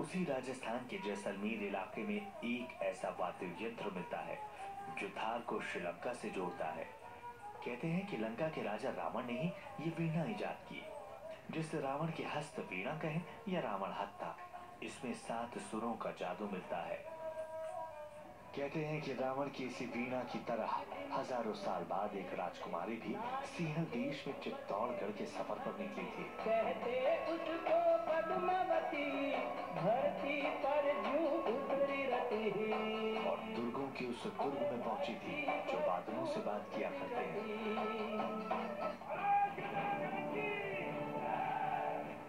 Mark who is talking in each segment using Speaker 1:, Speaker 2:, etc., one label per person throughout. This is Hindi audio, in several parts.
Speaker 1: उसी राजस्थान के जैसलमेर इलाके में एक ऐसा वाद्य यंत्र मिलता है, जो धार को श्रीलंका से जोड़ता है। कहते हैं कि लंका के राजा रावण ने ही ये वीणा इजाद की, जिसे रावण के हस्त वीणा कहें या रावण हत्ता, इसमें सात सुरों का जादू मिलता है। कहते हैं कि रावण की इसी वीणा की तरह हज़ारों साल बाद एक राजकुमारी भी सिंहल देश में चित्तौड़गढ़ के सफ़र पर निकली थी। दुर्ग में पहुँची थी जो बादलों से बात किया करते हैं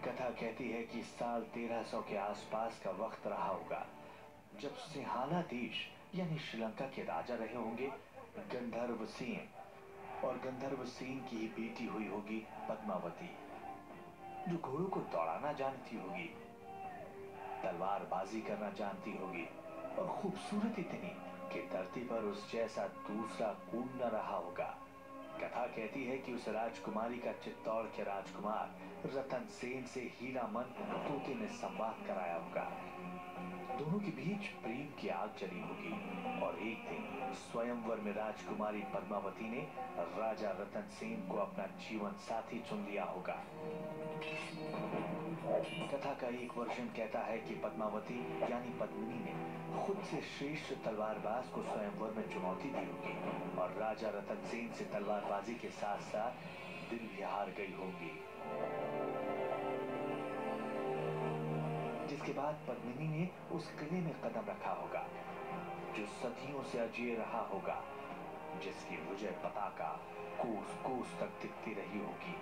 Speaker 1: कथा कहती है कि साल 1300 के आसपास का वक्त रहा होगा। जब सिंहाला देश यानी श्रीलंका के राजा रहे होंगे, गंधर्व सिंह और गंधर्व सिंह की ही बेटी हुई होगी पद्मावती, जो घोड़ों को दौड़ाना जानती होगी, तलवारबाजी करना जानती होगी और खूबसूरत इतनी कि धरती पर उस जैसा दूसरा कून न रहा होगा। कथा कहती है कि उस राजकुमारी का चित्तौड़ के राजकुमार रतन सेन से हीरा मन तोते ने संवाद कराया होगा। दोनों के बीच प्रेम की आग जली होगी और एक दिन स्वयंवर में राजकुमारी पद्मावती ने राजा रतन सेन को अपना जीवन साथी चुन लिया होगा। कथा का एक वर्जन कहता है कि पद्मावती, यानी पद्मिनी ने खुद से श्रेष्ठ तलवारबाज को स्वयंवर में चुनौती दी होगी और राजा रतन सेन से तलवारबाजी के साथ साथ दिल भी हार गई होगी। जिसके बाद पद्मिनी ने उस किले में कदम रखा होगा, जो सदियों से अजय रहा होगा, जिसकी विजय पताका कोस कोस तक दिखती रही होगी।